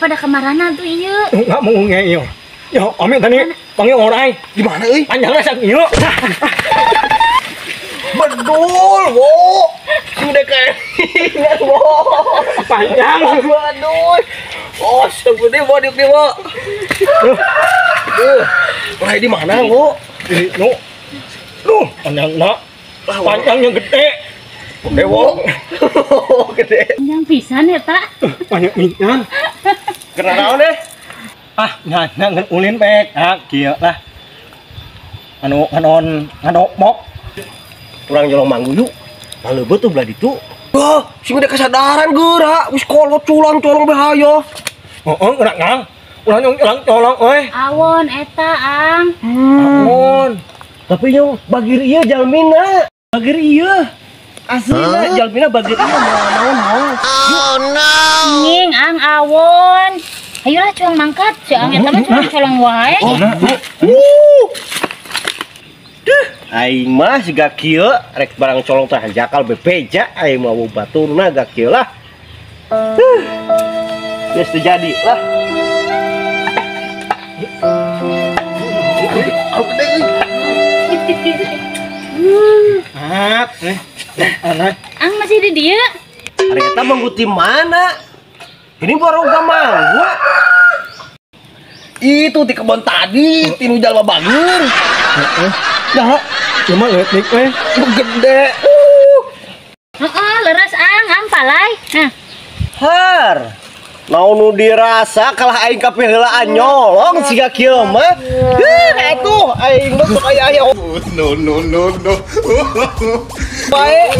pada kemaranan tuh iya. Enggak mau ngeyel. Ya, kami tadi panggil orang. Di mana euy? Panjangnya sak iya. Bedul, Wo. Sudah kayak ingat, Wo. Panjang. Waduh. Oh, segede Wo diuk Wo. Duh. Mulai di mana, Wo? Ini nu. Nuh, panjang nak. Panjangnya gede. Gede, Wo. Gede. Yang pisan ya, tak? Banyak minyak. Kena naon deh? Ah, nah, nah, ulin pek. Ah, kieu lah. Anu nganon nganok mok. Kurang nyolong manggu yuk. Lalu betul belah itu. Wah, sing udah kesadaran geura. Wis kolot culang colong bahaya. Oh, oh, gerak ngang. Ulang nyong ulang colong euy. Awon eta ang. Ampun. Tapi yang bagir iya jalmina. Bagir iya. Aslinya jalmina bagir iya mau mau. Nging ang awon. Ayolah cuang mangkat, si ang eta mah cuma colong wae. Uh. Duh, aing mah siga kieu rek barang colong teh jakal bepeja aing mau baturna gak kieu lah. Huh. Geus teu jadi lah. Ah, eh. Ang masih di dia. Ari eta mangguti mana? Ini baru gak manggu. Itu di kebun tadi, tinu jalma bagir. Ya, cuma letik eh. Itu gede. Uh. Heeh, leres ang, ang palai. Nah, Har. Mau nu dirasa kalah aing ka piheulaan nyolong siga kieu mah. Heuh, atuh aing mah sok aya aya. no, no, no, no. Bae.